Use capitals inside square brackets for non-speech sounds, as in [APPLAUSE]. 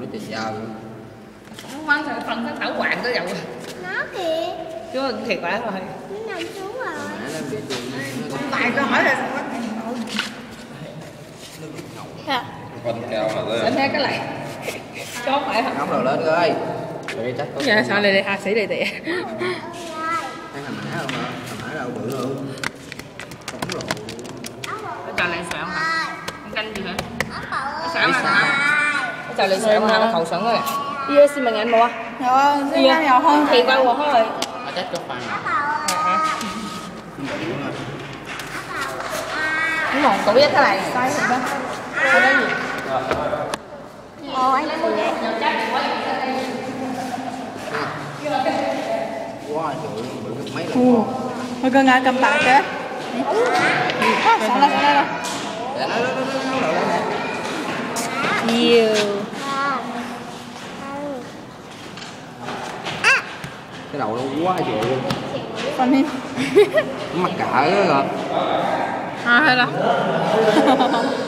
nó trời giờ Không quán sao phân cái thảo quản tới dầu nó kìa Chú ơi thiệt quả rồi. Nó nằm xuống rồi. Nó nó Tại có hỏi là keo là Để lên thế cái này Chốt phải hả nóng đầu lên rồi chắc có Dạ sao lại đi hạ sĩ đi tỉa ăn hành mã không hả hành mã đâu bự luôn nóng rồi Cái trò này sợ không hả canh gì hả? Sợ mà Cái trò này sợ mà nó khẩu sẵn rồi nè Iya sih mengan bawah. Dạ Iya, nhỏ hơn thì qua bawah thôi. chắc có khoan rồi Đúng rồi, cái này Cái gì đó Cái đó gì ồ anh gì vậy quá trời mấy lần con Hơi cơ ngã cầm bạc kìa. Sáng lên, sáng lên. để nó nó nó nó đầu lên nè Nhiều. À. cái đầu nó quá trời luôn. Còn đi. mắc cỡ đó rồi. À hay là [LAUGHS]